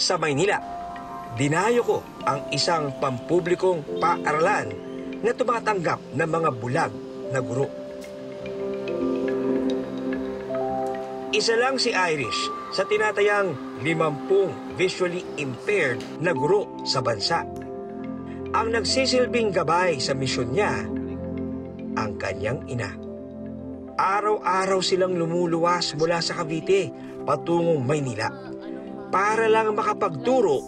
Sa Maynila, dinayo ko ang isang pampublikong paaralan na tumatanggap ng mga bulag na guro. Isa lang si Irish sa tinatayang 50 visually impaired na guro sa bansa. Ang nagsisilbing gabay sa misyon niya, ang kanyang ina. Araw-araw silang lumuluwas mula sa Cavite patungong Maynila para lang makapagturo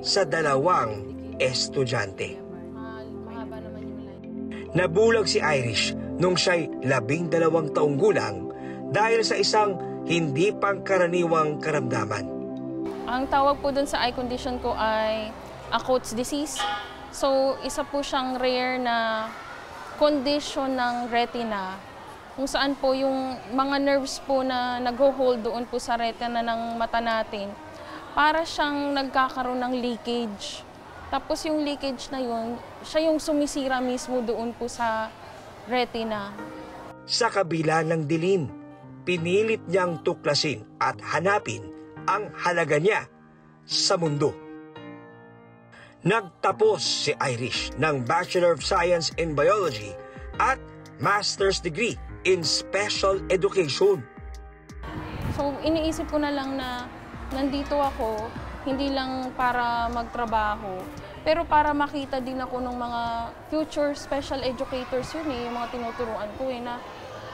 sa dalawang estudyante. Nabulag si Irish nung siya'y labing dalawang taong gulang dahil sa isang hindi pangkaraniwang karamdaman. Ang tawag po dun sa eye condition ko ay Coats disease. So, isa po siyang rare na condition ng retina kung saan po yung mga nerves po na nag-hold doon po sa retina ng mata natin, para siyang nagkakaroon ng leakage. Tapos yung leakage na yun, siya yung sumisira mismo doon po sa retina. Sa kabila ng dilim, pinilit niyang tuklasin at hanapin ang halaga niya sa mundo. Nagtapos si Irish ng Bachelor of Science in Biology at Master's degree in Special Education. So, iniisip ko na lang na nandito ako, hindi lang para magtrabaho, pero para makita din ako ng mga future special educators yun eh, yung mga tinuturuan ko eh, na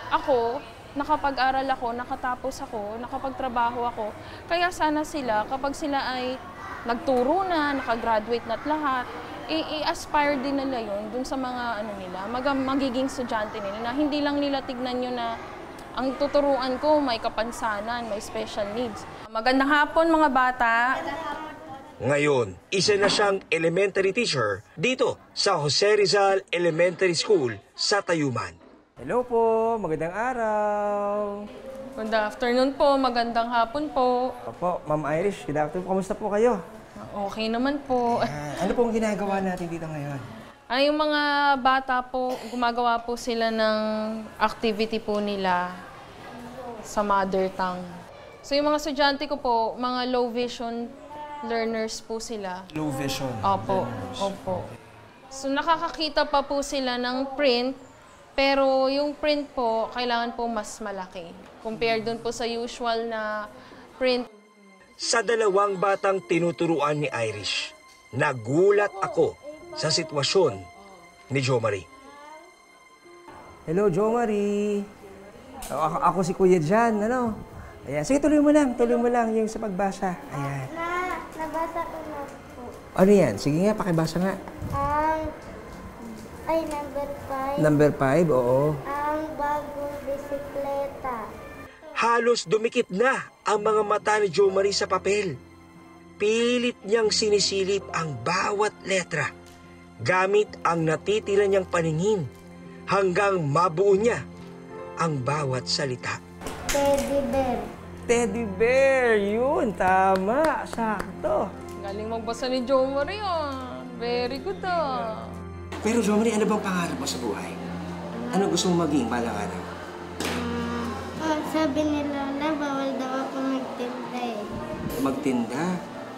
ako, nakapag-aral ako, nakatapos ako, nakapagtrabaho ako. Kaya sana sila, kapag sila ay nagturo na, nakagraduate na at lahat, i-aspire din nila yun dun sa mga ano nila, mag- magiging estudyante nila na hindi lang nila tignan yun na ang tuturuan ko may kapansanan, may special needs. Magandang hapon mga bata. Ngayon, isa na siyang elementary teacher dito sa Jose Rizal Elementary School sa Tayuman. Hello po, magandang araw. Good afternoon po, magandang hapon po. Opo, Ma'am Irish, good afternoon. Kamusta po kayo? Okay naman po. Ah, ano pong ginagawa natin dito ngayon? Ay, yung mga bata po, gumagawa po sila ng activity po nila sa mother tongue. So yung mga estudyante ko po, mga low vision learners po sila. Low vision. Opo, opo. So nakakakita pa po sila ng print, pero yung print po, kailangan po mas malaki. Compare dun po sa usual na print. Sa dalawang batang tinuturuan ni Irish, nagulat ako sa sitwasyon ni Jo Marie. Hello, Jo Marie. Ako, ako si Kuya Jan, ano? Ayan, sige tuloy mo lang, tuloy mo lang yung sa pagbasa. Ayan. Na, nabasa ko na po. Ano yan? Sige nga, pakibasa nga. Ang, ay, number five. Number 5, oo. ang bagong bisikleta. Halos dumikit na ang mga mata ni Jo Marie sa papel. Pilit niyang sinisilip ang bawat letra gamit ang natitira niyang paningin hanggang mabuo niya ang bawat salita. Teddy bear. Teddy bear, yun, tama, sakto. Galing magbasa ni Jo Marie ah. Very good ah. Pero Jo Marie, ano bang pangarap mo sa buhay? Ano gusto mong maging balang araw? Ah, sabi ni Lola, bawal daw ako magtinda eh. Magtinda?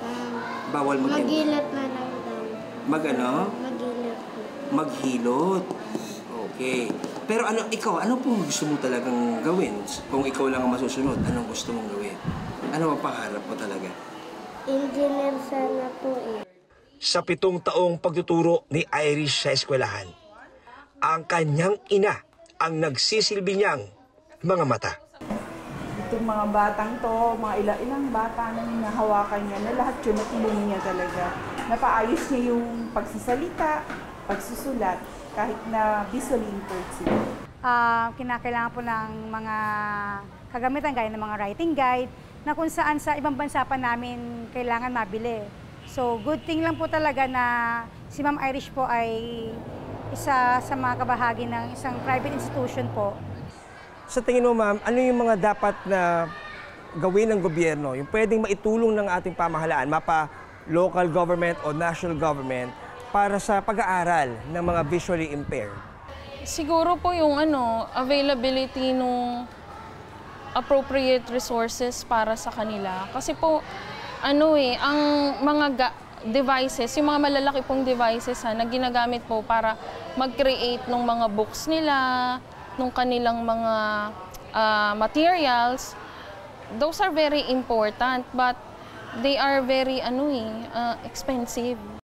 Ah, Bawal magtinda? magilot na lang daw. Mag ano? Magilot po. Maghilot. Okay. Pero ano, ikaw, ano pong gusto mo talagang gawin? Kung ikaw lang ang masusunod, anong gusto mong gawin? Ano ang pangarap mo talaga? Engineer sana po eh. Sa pitong taong pagtuturo ni Irish sa eskwelahan, ang kanyang ina ang nagsisilbi niyang mga mata. Itong mga batang to, mga ila ilang bata na hinahawakan niya, na lahat yun natulungan niya talaga. Napaayos niya yung pagsasalita, pagsusulat, kahit na visually impaired sila. Ah, kinakailangan po ng mga kagamitan gaya ng mga writing guide na kung saan sa ibang bansa pa namin kailangan mabili. So, good thing lang po talaga na si Ma'am Irish po ay isa sa mga kabahagi ng isang private institution po Sa tingin mo, ma'am, ano yung mga dapat na gawin ng gobyerno, yung pwedeng maitulong ng ating pamahalaan, mapa local government o national government, para sa pag-aaral ng mga visually impaired? Siguro po yung ano, availability nung appropriate resources para sa kanila. Kasi po, ano eh, ang mga ga- devices, yung mga malalaki pong devices ha, na ginagamit po para mag-create ng mga books nila, nung kanilang mga ah, materials, those are very important but they are very ano eh, ah, expensive.